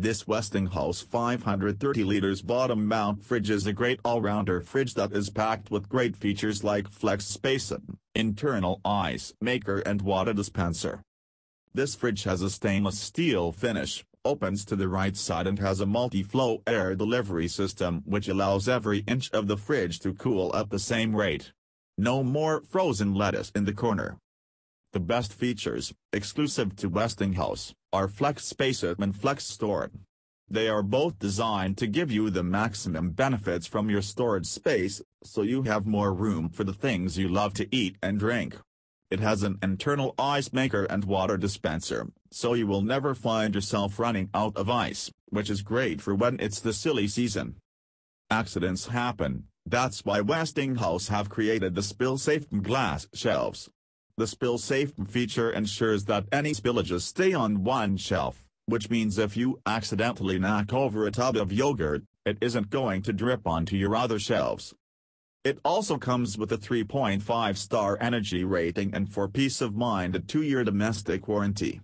This Westinghouse 530 liters bottom mount fridge is a great all-rounder fridge that is packed with great features like flex spacing, internal ice maker and water dispenser. This fridge has a stainless steel finish, opens to the right side and has a multi-flow air delivery system which allows every inch of the fridge to cool at the same rate. No more frozen lettuce in the corner. The best features, exclusive to Westinghouse, are Flex Space and Flex Storage. They are both designed to give you the maximum benefits from your storage space, so you have more room for the things you love to eat and drink. It has an internal ice maker and water dispenser, so you will never find yourself running out of ice, which is great for when it's the silly season. Accidents happen, that's why Westinghouse have created the spill-safe glass shelves. The spill-safe feature ensures that any spillages stay on one shelf, which means if you accidentally knock over a tub of yogurt, it isn't going to drip onto your other shelves. It also comes with a 3.5-star energy rating and for peace of mind a 2-year domestic warranty.